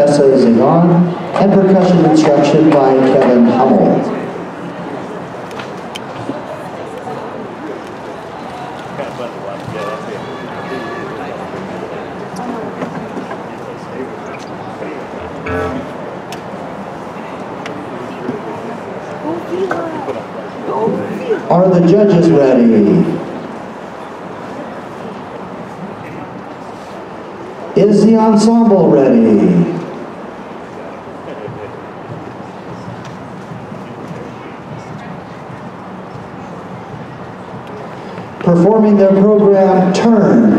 Tessa Zigon, and percussion instruction by Kevin Hummel. Are the judges ready? Is the ensemble ready? Performing their program, Turn,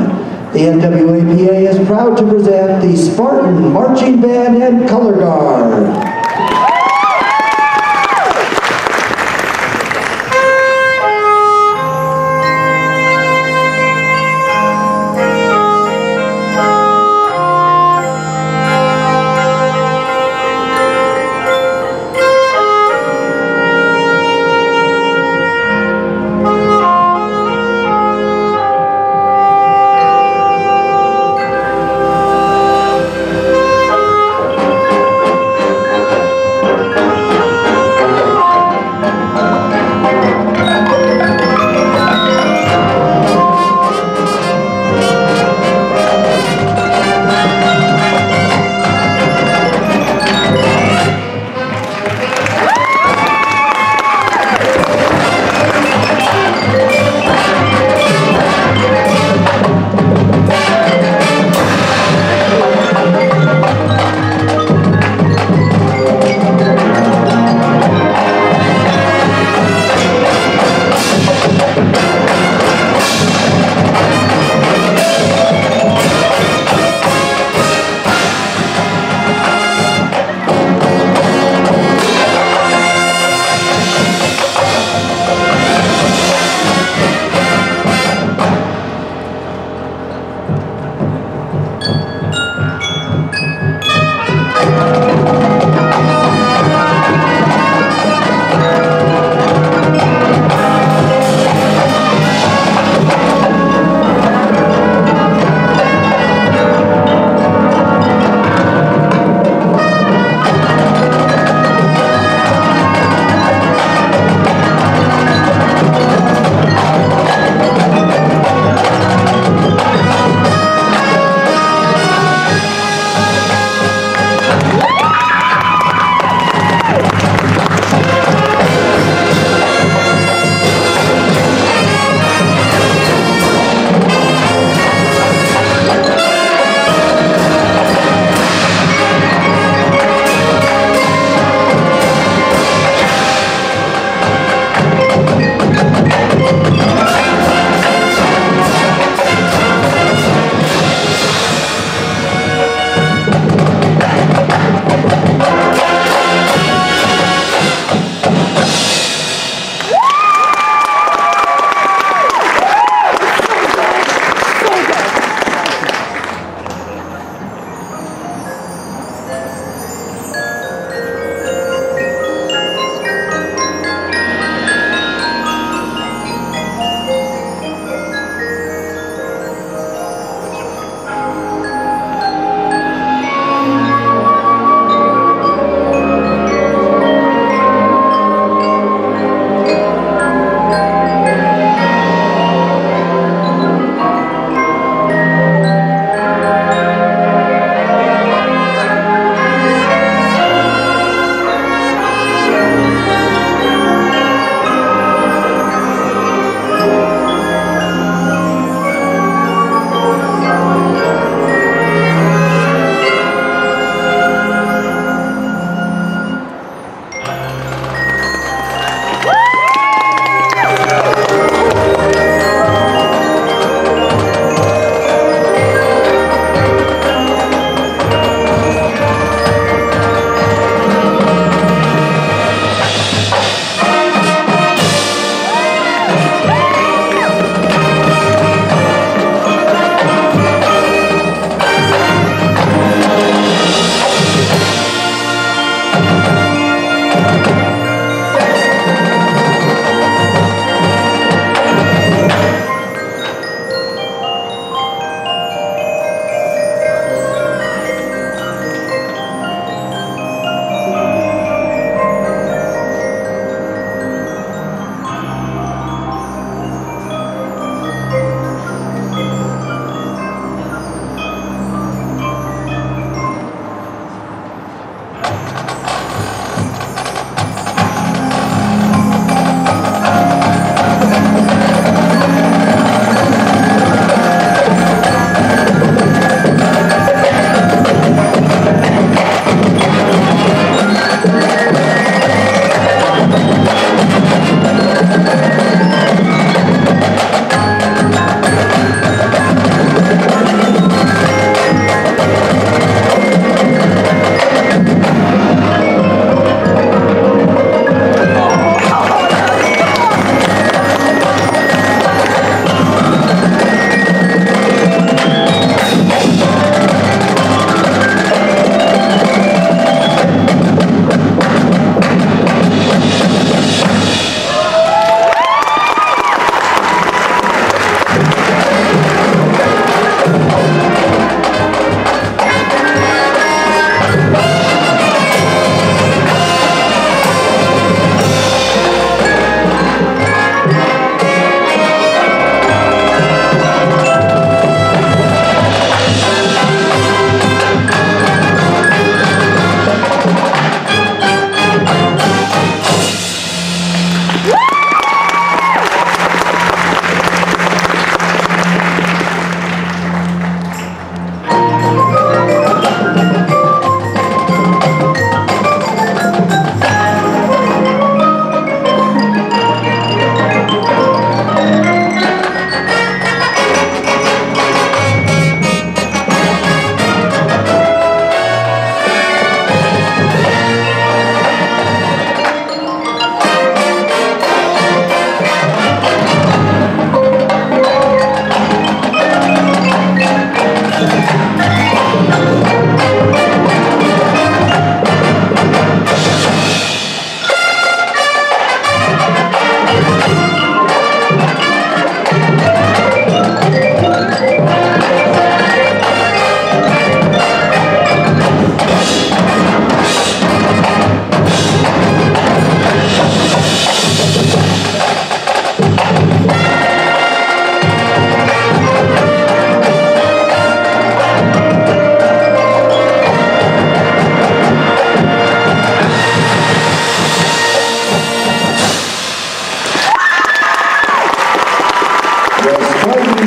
the NWAPA is proud to present the Spartan Marching Band and Color Guard.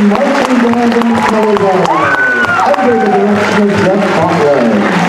marching band and color guard. The direction of Jeff Conway.